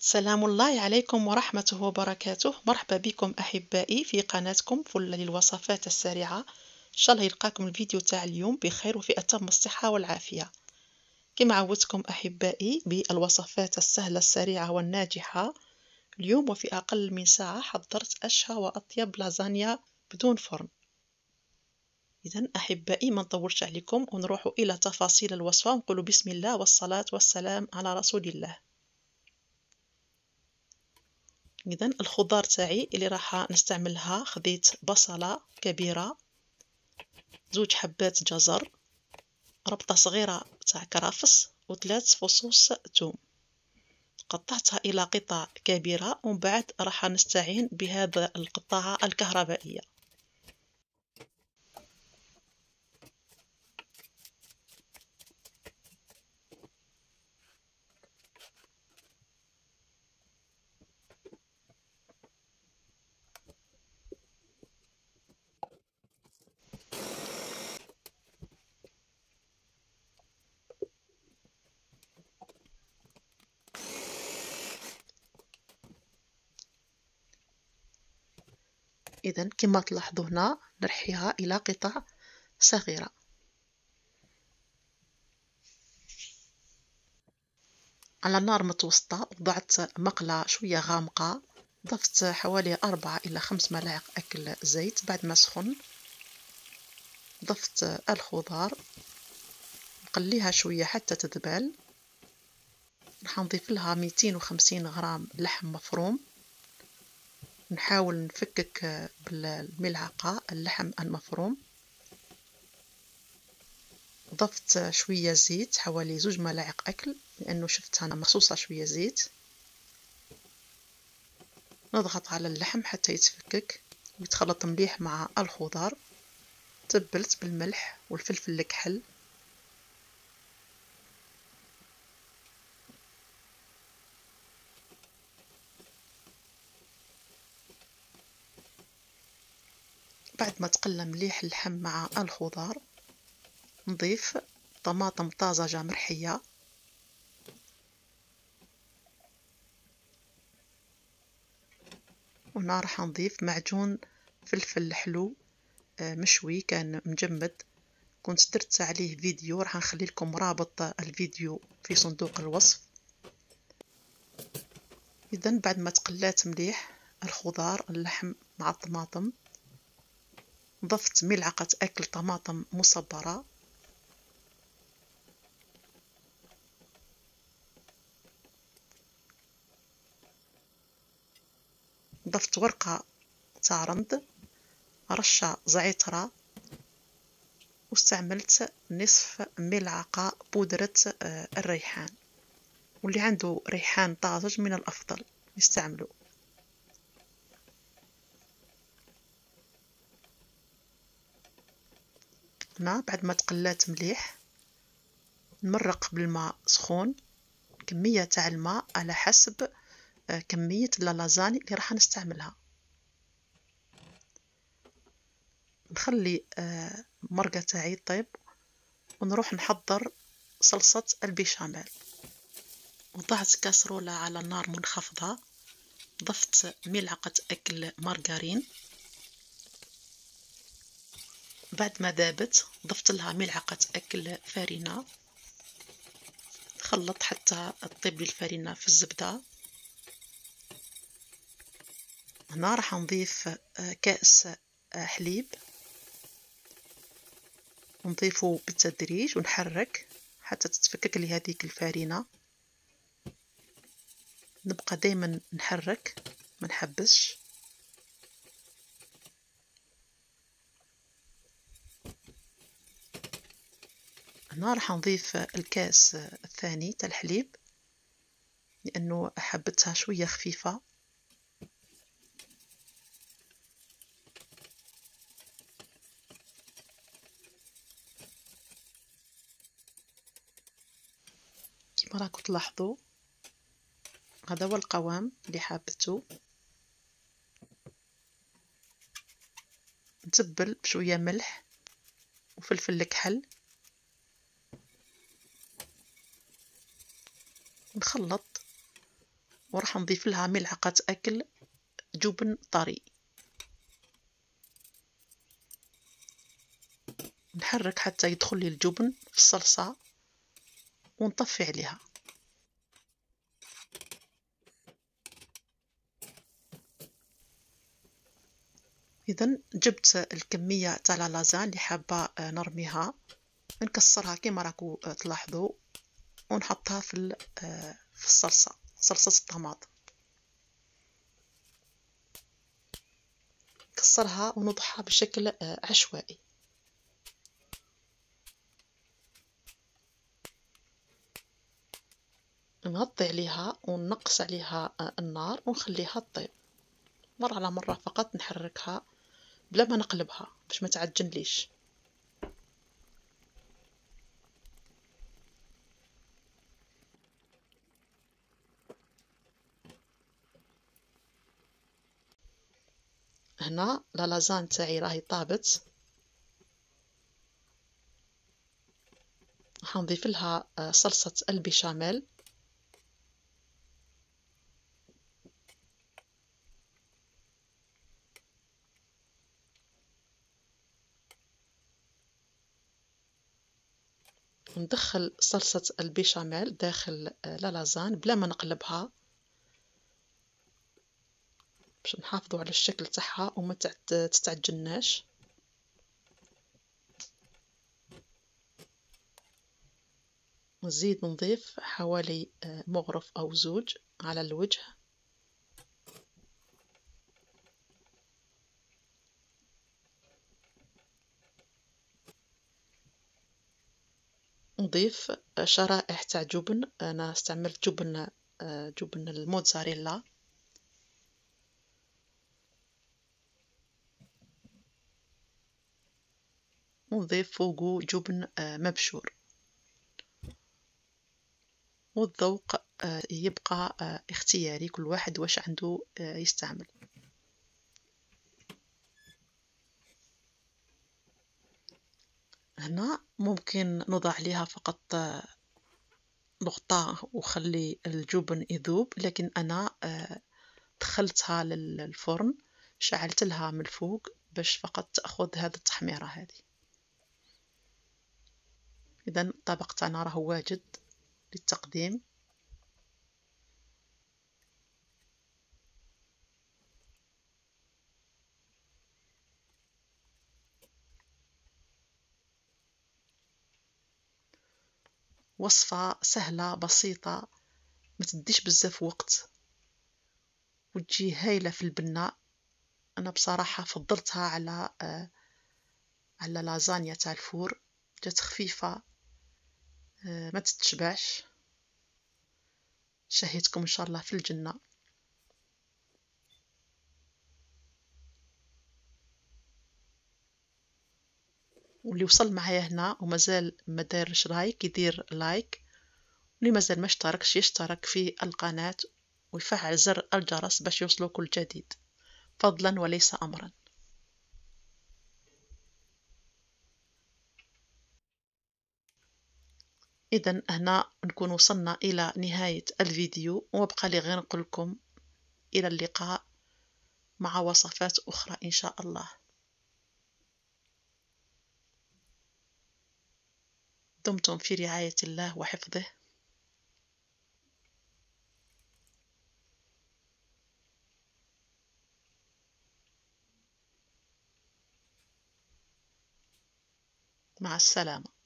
سلام الله عليكم ورحمته وبركاته. مرحبا بكم أحبائي في قناتكم فل للوصفات السريعة. إن شاء الله يلقاكم الفيديو تاع اليوم بخير وفي أتم الصحة والعافية. كما عودتكم أحبائي بالوصفات السهلة السريعة والناجحة. اليوم وفي أقل من ساعة حضرت أشهى وأطيب لازانيا بدون فرن. إذا أحبائي ما نطولش عليكم ونروح إلى تفاصيل الوصفة ونقول بسم الله والصلاة والسلام على رسول الله. اذا الخضار تاعي اللي راح نستعملها خذيت بصلة كبيرة زوج حبات جزر ربطة صغيرة تاع كرفس وثلاث فصوص ثوم. قطعتها إلى قطع كبيرة ومن بعد راح نستعين بهذا القطاعه الكهربائية. إذا كما تلاحظوا هنا نرحيها إلى قطع صغيرة. على نار متوسطة وضعت مقلة شوية غامقة ضفت حوالي أربعة إلى خمس ملاعق أكل زيت بعد ما سخن. ضفت الخضار نقليها شوية حتى تذبل. راح نضيف لها ميتين وخمسين غرام لحم مفروم. نحاول نفكك بالملعقة اللحم المفروم. ضفت شوية زيت حوالي زوج ملاعق أكل لأنه شفت أنا مخصوصة شوية زيت. نضغط على اللحم حتى يتفكك ويتخلط مليح مع الخضار. تبلت بالملح والفلفل الكحل. بعد ما تقلى مليح اللحم مع الخضار نضيف طماطم طازجة مرحية وهنا راح نضيف معجون فلفل حلو آه، مشوي كان مجمد. كنت درت عليه فيديو راح نخلي لكم رابط الفيديو في صندوق الوصف. اذا بعد ما تقلات مليح الخضار اللحم مع الطماطم. ضفت ملعقة أكل طماطم مصبرة. ضفت ورقة تاع رند رشة زعترة. واستعملت نصف ملعقة بودرة آه، الريحان. واللي عنده ريحان طازج من الأفضل يستعملوا هنا بعد ما تقلات مليح نمرق بالماء سخون كمية تاع الماء على حسب آه، كمية اللازاني اللي راح نستعملها. نخلي آه، مرقة تاعي طيب ونروح نحضر صلصة البيشاميل. وضعت كاسرولة على نار منخفضة ضفت ملعقة أكل مارغرين. بعد ما ذابت ضفت لها ملعقة أكل فارينة. خلط حتى تطيب الفارينة في الزبدة. هنا راح نضيف آه، كأس آه، حليب. ونضيفه بالتدريج ونحرك حتى تتفكك لي هذيك الفارينة. نبقى دايما نحرك ما نحبسش. هنا راح نضيف الكاس الثاني تاع الحليب لأنه حبتها شوية خفيفة. كما راكم تلاحظوا هذا هو القوام اللي حابته. نتبل بشوية ملح وفلفل الكحل. نخلط وراح نضيف لها ملعقة أكل جبن طري. نحرك حتى يدخل لي الجبن في الصلصة ونطفي عليها. إذا جبت الكمية تاع لازان اللي حابة نرميها. نكسرها كما راكو تلاحظوا. ونحطها في في الصلصة صلصة الطماطم. نكسرها ونضعها بشكل عشوائي. نغطي عليها ونقص عليها النار ونخليها تطيب. مرة على مرة فقط نحركها بلا ما نقلبها باش ما تعجنليش. هنا لا لازان تاعي راهي طابت. راح نضيف لها آه، صلصة البيشاميل ندخل صلصة البيشاميل داخل آه، لالازان بلا ما نقلبها. باش نحافظوا على الشكل تاعها وما تتعجناش نزيد نضيف حوالي آه، مغرف أو زوج على الوجه. نضيف شرائح تاع جبن. أنا استعملت جبن جبن الموتزاريلا. ونضيف فوقه جبن مبشور. والذوق يبقى اختياري. كل واحد واش عنده يستعمل. هنا ممكن نضع عليها فقط نقطة وخلي الجبن يذوب لكن أنا آه، دخلتها للفرن شعلت لها من الفوق باش فقط تأخذ هذه التحميرة هذه. إذا الطبق تاعنا راه واجد للتقديم. وصفة سهلة بسيطة ما تديش بزاف وقت وتجي هايلة في البناء. أنا بصراحة فضلتها على آه على لازانيا تاع الفور جات خفيفة. ما تتشبعش. شهيتكم إن شاء الله في الجنة. واللي وصل معايا هنا ومازال ما دارش like يدير like. واللي مازال ما اشتركش يشترك في القناة ويفعل زر الجرس باش يوصلوا كل جديد. فضلا وليس أمرا. إذا هنا نكون وصلنا إلى نهاية الفيديو وبقى لي غير نقول لكم إلى اللقاء مع وصفات أخرى إن شاء الله. دمتم في رعاية الله وحفظه. مع السلامة.